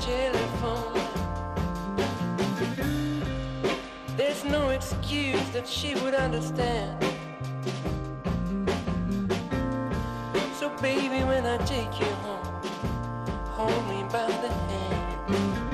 telephone. There's no excuse that she would understand. So, baby, when I take you home, hold me by the hand.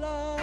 love.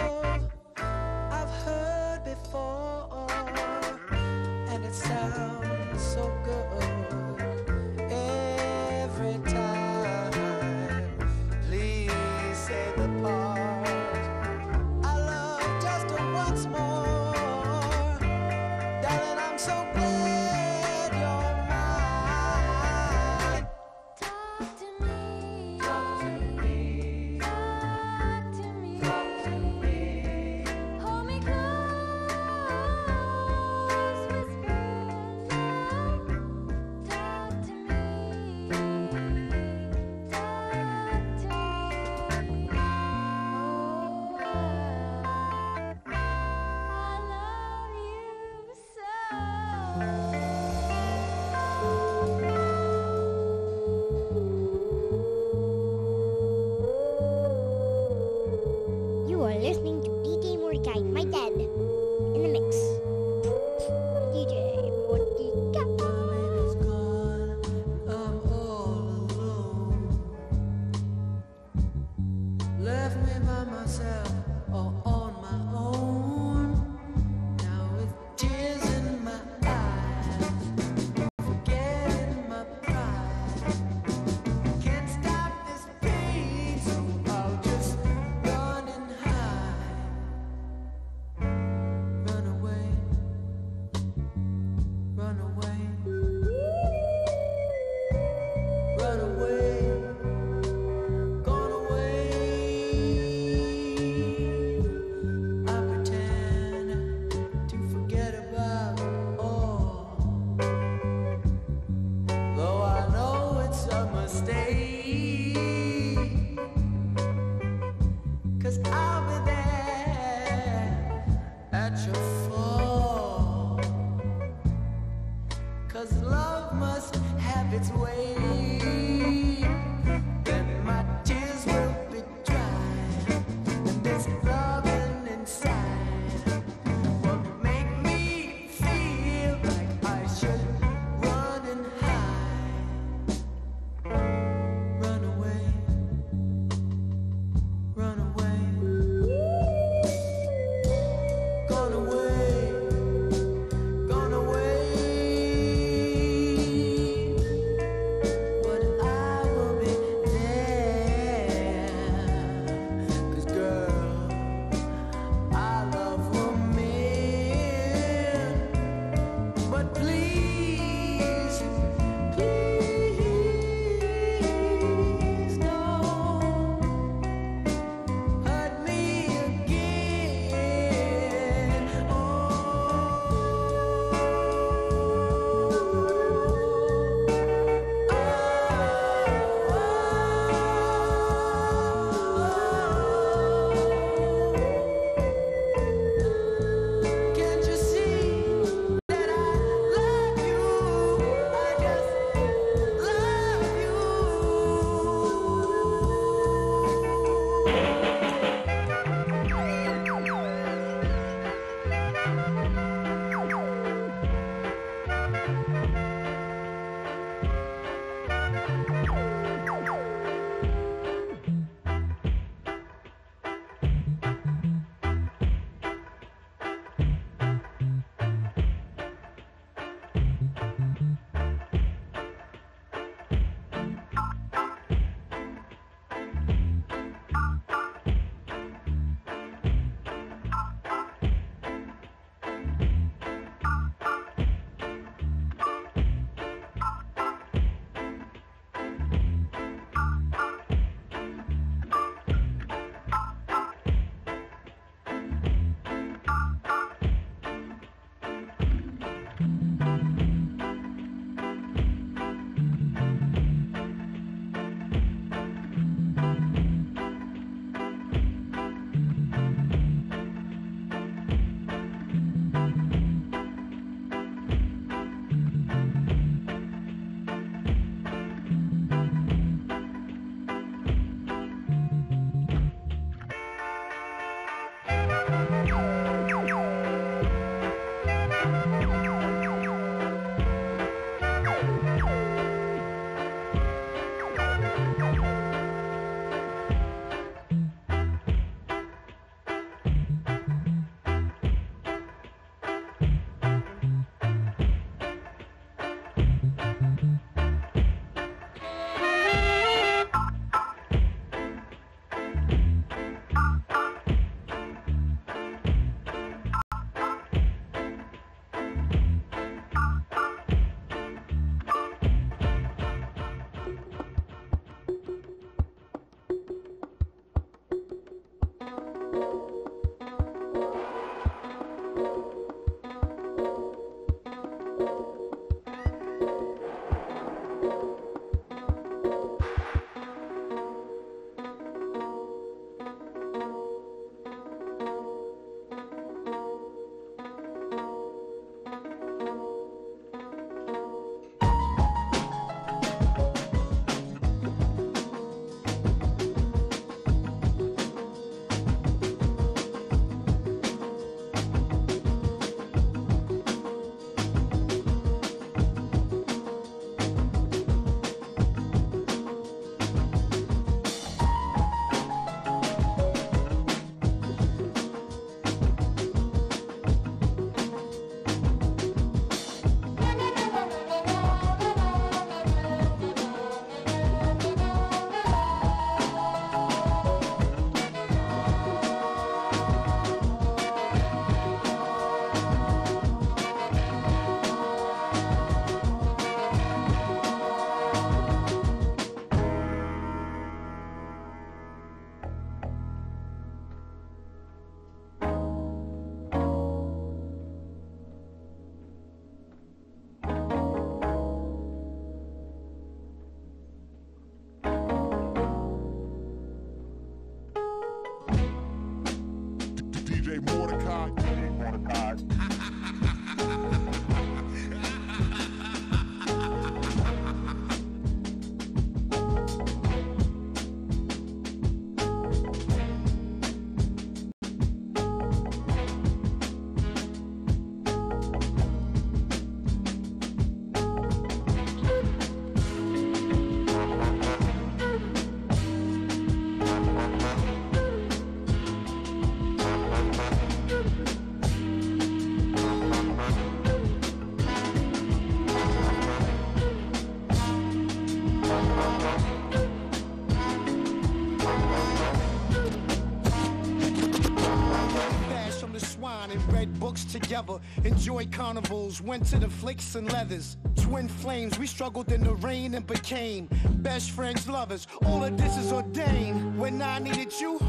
Together. Enjoyed carnivals, went to the flicks and leathers. Twin flames, we struggled in the rain and became best friends, lovers. All of this is ordained. When I needed you,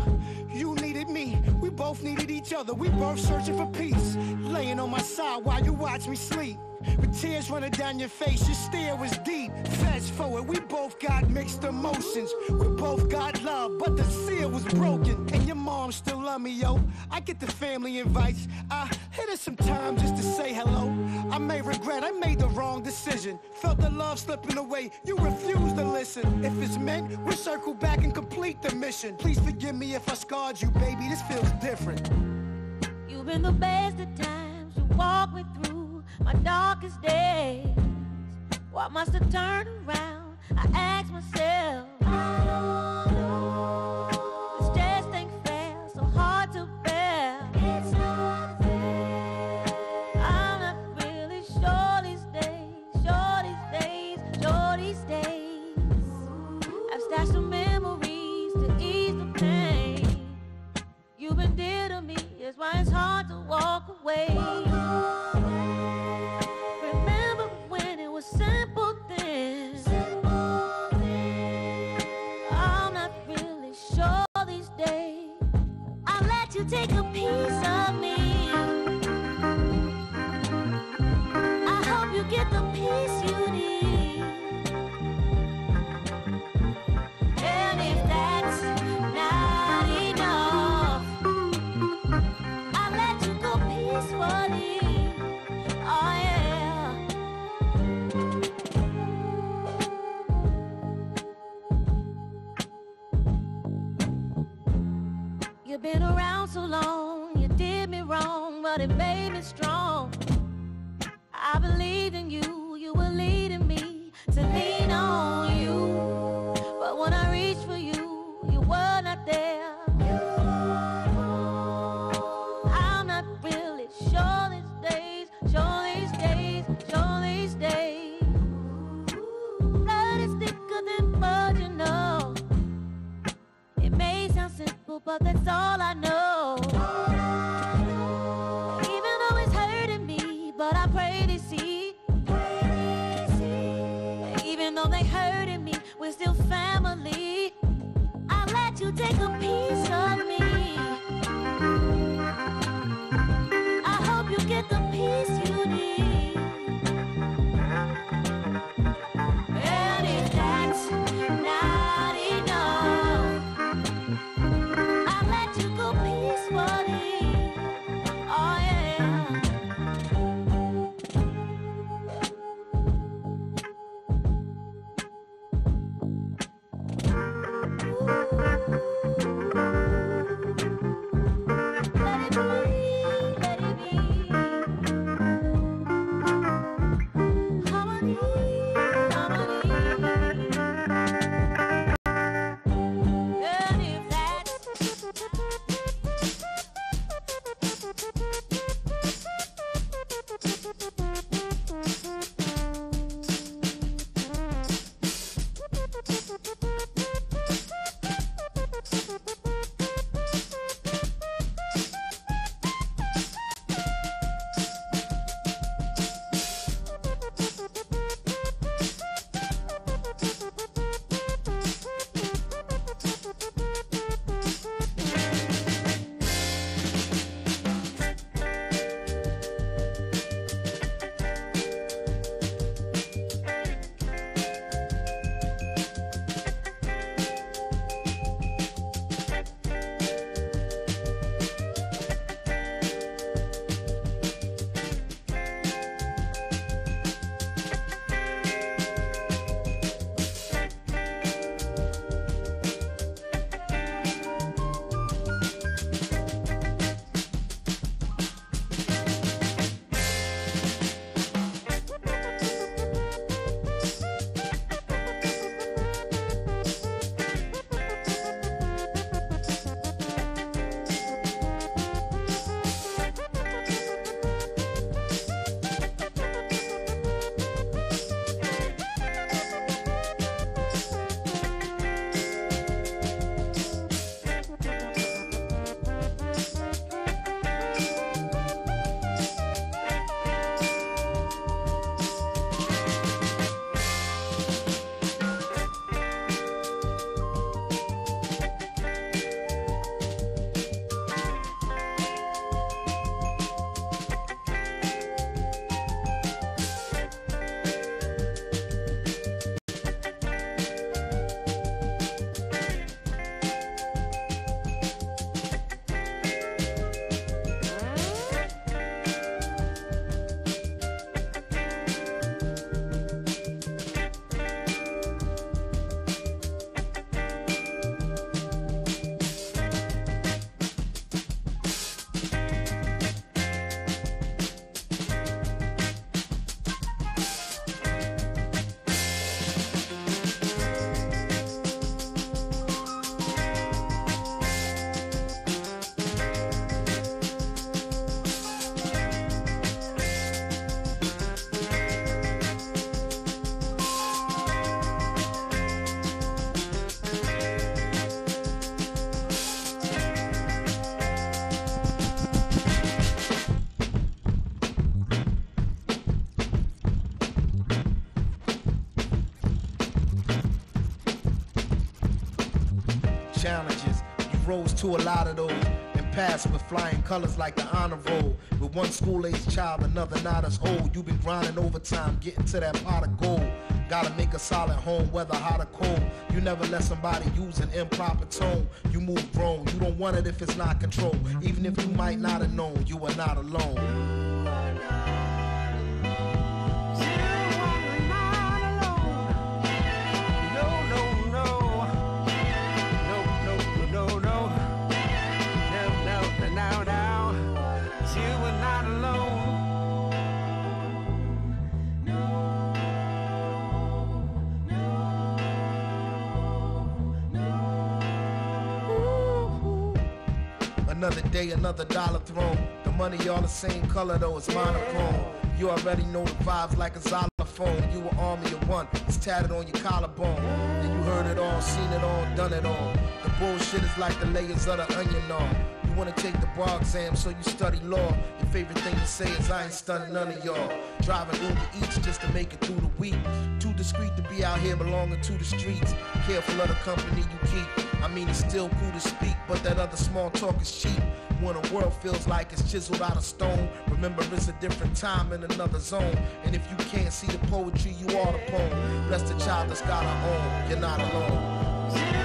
you needed me. We both needed each other. We both searching for peace. Laying on my side while you watch me sleep. Tears running down your face, your stare was deep. Fast forward, we both got mixed emotions. We both got love, but the seal was broken. And your mom still love me, yo. I get the family invites. I hit her some time just to say hello. I may regret I made the wrong decision. Felt the love slipping away. You refused to listen. If it's meant, we'll circle back and complete the mission. Please forgive me if I scarred you, baby. This feels different. You've been the best of times. You walk me through my darkest days. What must have turned around? I ask myself. I don't know. This just ain't fair, so hard to bear. It's not fair. I'm not really sure these days, sure these days, sure these days. I've stashed some memories to ease the pain. You've been dear to me, it's why it's hard to walk away. Been around so long, rose to a lot of those and passed with flying colors like the honor roll. With one school age child, another not as old. You've been grinding overtime, getting to that pot of gold. Gotta make a solid home, whether hot or cold. You never let somebody use an improper tone. You move grown, you don't want it if it's not controlled. Even if you might not have known, you are not alone. Day, another dollar thrown. The money all the same color though, it's monochrome. You already know the vibes like a xylophone. You an army of one, it's tatted on your collarbone. And you heard it all, seen it all, done it all. The bullshit is like the layers of the onion all. You wanna take the bar exam, so you study law. Your favorite thing to say is I ain't stunning none of y'all. Driving Uber Eats just to make it through the week. Too discreet to be out here belonging to the streets. Careful of the company you keep. I mean, it's still cool to speak, but that other small talk is cheap. When a world feels like it's chiseled out of stone, remember it's a different time in another zone. And if you can't see the poetry, you are the poem. Bless the child that's got her own. You're not alone.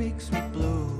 Makes me blue.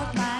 hold my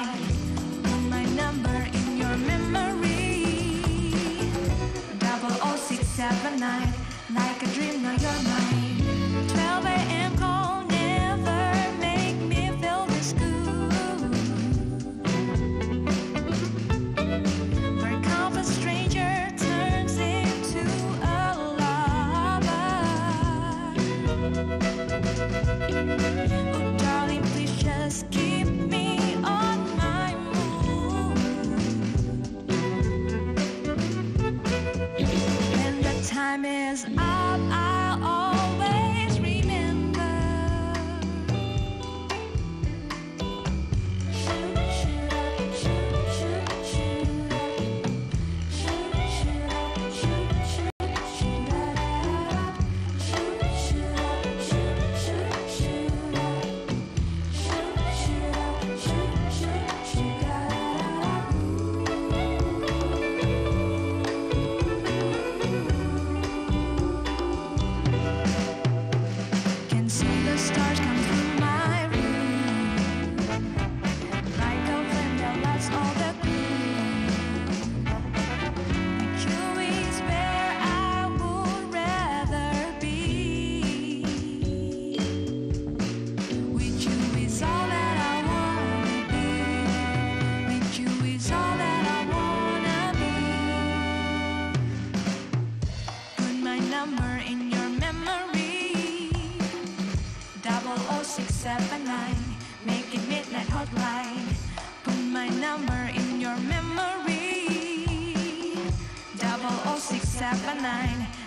half a nine.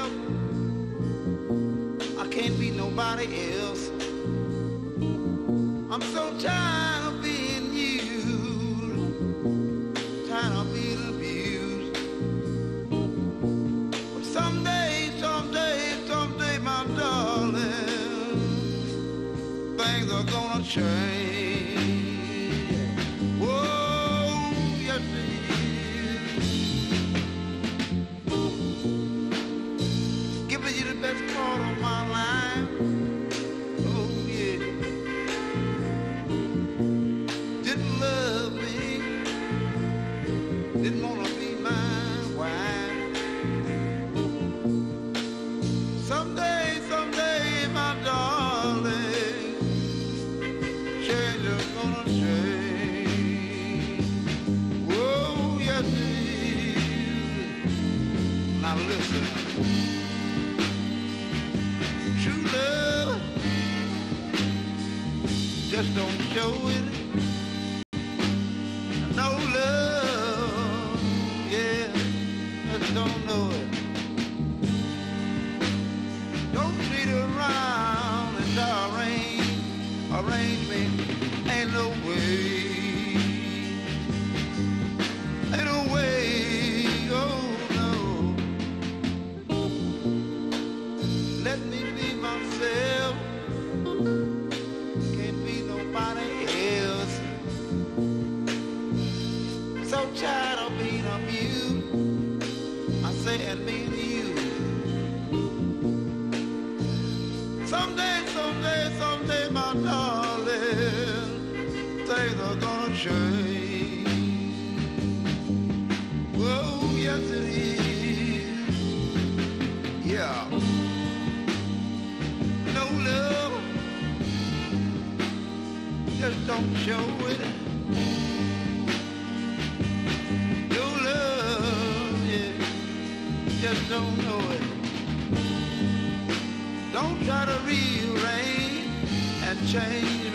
myself. I can't be nobody else. I'm so tired of being used, tired of being abused. But someday, someday, someday, my darling, things are gonna change. Are gonna change. Whoa, yes it is. Yeah. No love, just don't show it. No love, yeah, just don't know it. Don't try to rearrange and change